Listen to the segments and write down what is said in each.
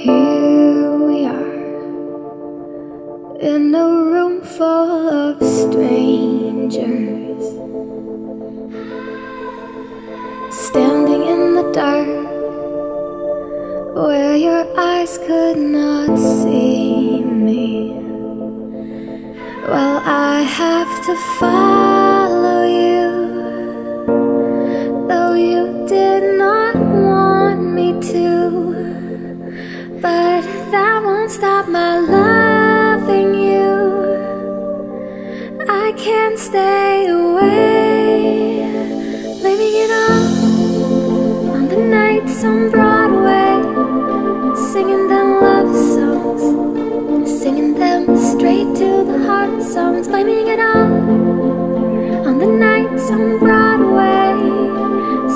Here we are in a room full of strangers, standing in the dark where your eyes could not see me. Well, I have to follow won't stop my loving you. I can't stay away, blaming it all on the nights on Broadway, singing them love songs, singing them straight to the heart songs, blaming it all on the nights on Broadway,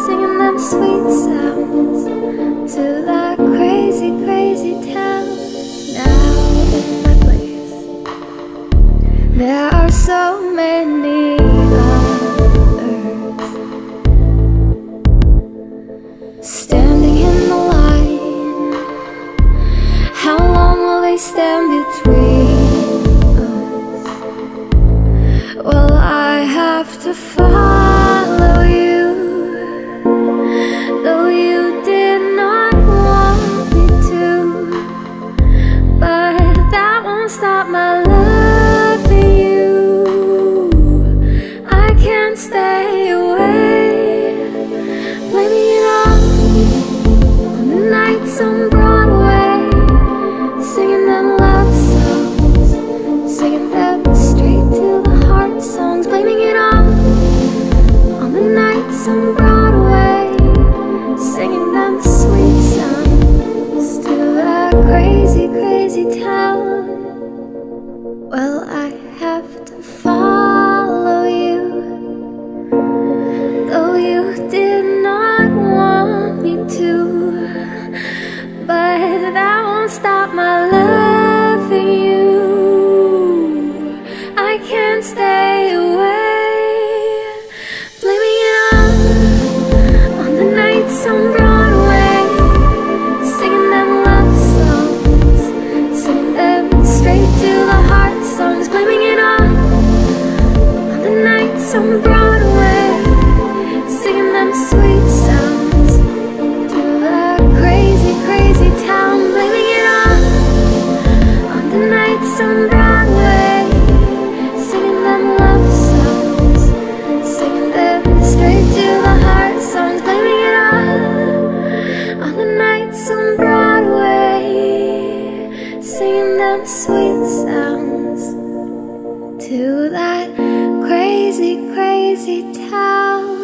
singing them sweet sounds there are so many others standing in the line. How long will they stand between us? Well, I have to follow to follow you, though you did not want me to. But that won't stop my for you. I can't stay away, blaming it on the nights on Broadway, singing them love songs, singing them straight to on Broadway, singing them sweet crazy, crazy town, blaming it all on the nights on Broadway, singing them love songs, singing them straight to the heart songs, blaming it all on the nights on Broadway, singing them sweet sounds to that crazy, crazy town.